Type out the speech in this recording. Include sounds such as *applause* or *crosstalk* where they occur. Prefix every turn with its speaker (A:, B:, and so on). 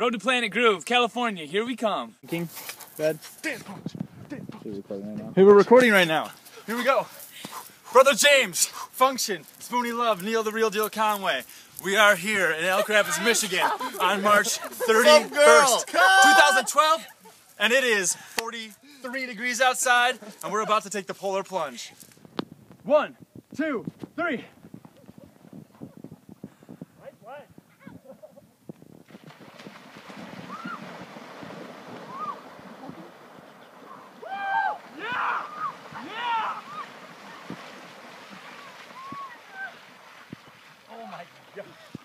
A: Road to Planet Groove, California. Here we come.
B: King, bed.
C: Dance punch. Dance punch.
B: She's recording right now.
C: Hey, we're recording right now. Here we go. Brother James, Funktion, Spoonie Love, Neil the Real Deal Conway. We are here in Elk Rapids, *laughs* Michigan on March 31st, 2012. And it is 43 degrees outside, and we're about to take the polar plunge. One, two, three. yeah.